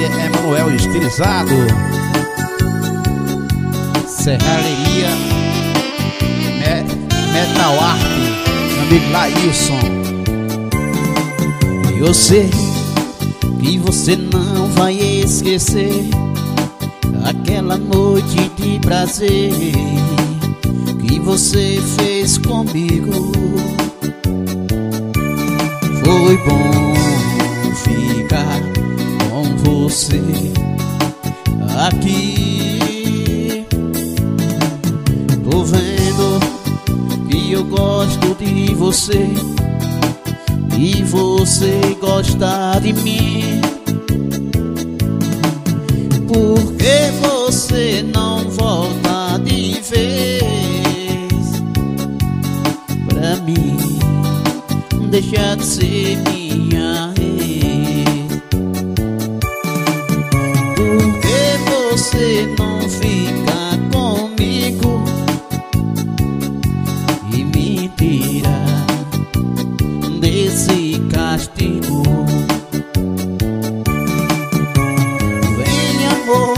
CD Emanuel estilizado. Serraria Metal Art, meu amigo Laílson. Eu sei que você não vai esquecer aquela noite de prazer que você fez comigo. Foi bom você aqui. Tô vendo que eu gosto de você e você gosta de mim. Por que você não volta de vez pra mim? Deixa de ser minha tira desse castigo? Vem amor,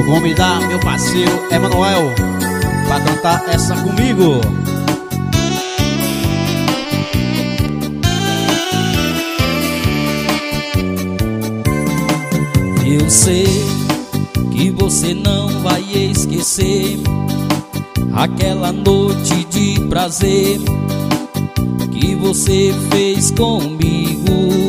Vou convidar meu parceiro Emanuel pra cantar essa comigo. Eu sei que você não vai esquecer aquela noite de prazer que você fez comigo.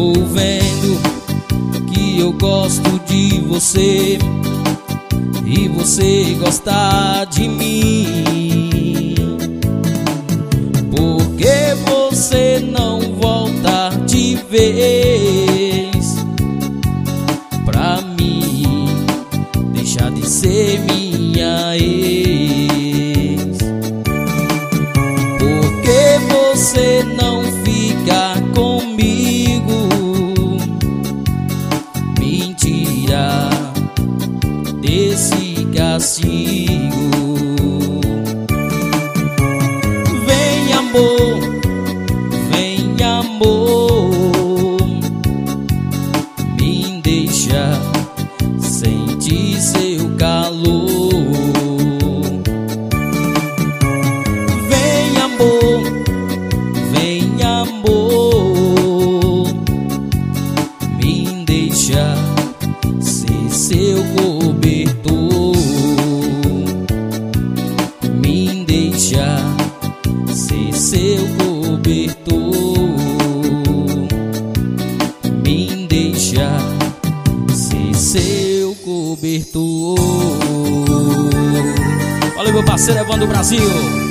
Tô vendo que eu gosto de você e você gosta de mim. Por que você não volta de vez pra mim? Deixar de ser castigo. Vem amor, meu parceiro Evandro Brasil.